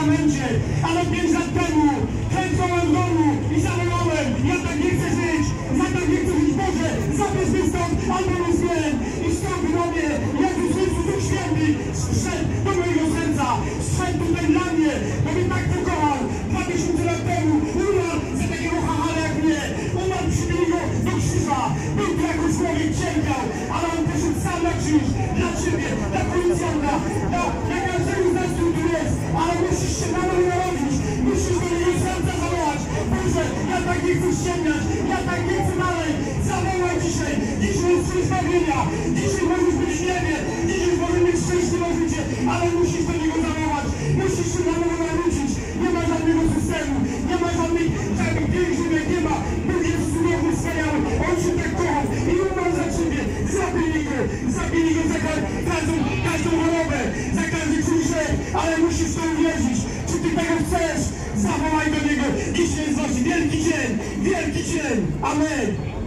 Sakramencie, ale pięć lat temu w domu i zawołałem, ja tak nie chcę żyć, ja tak nie chcę żyć, Boże, zabierz mnie stąd, albo nie zmień. I do mnie, Jezus Chrystus Duch Święty, zszedł do mojego serca, zszedł tutaj dla mnie, bo mnie tak pokochał. Dwa tysiące lat temu umarł za takiego hachara jak mnie, umarł, przybili go do krzyża, był tu jako człowiek, cierpiał, ale on poszedł sam na krzyż, dla Ciebie, dla policjanta, musisz się na nowo narodzić, musisz do niego serca zawołać, Boże, ja tak nie chcę ściemniać, ja tak nie chcę dalej, zawołaj dzisiaj, dzisiaj jest dzień zbawienia, dzisiaj możesz być w niebie, dzisiaj możesz mieć szczęśliwe życie, ale musisz do niego zawołać, musisz się na nowo narodzić, nie ma żadnego systemu, nie ma żadnych, żadnych jak nie ma, Bóg jest cudowny, wspaniały, On się tak kochał i umarł za Ciebie, zabili go, zabili go za ka- każdą, każdą chorobę, Ty tego chcesz, zawołaj do Niego, dzisiaj jest Wasz wielki dzień, wielki dzień, Amen.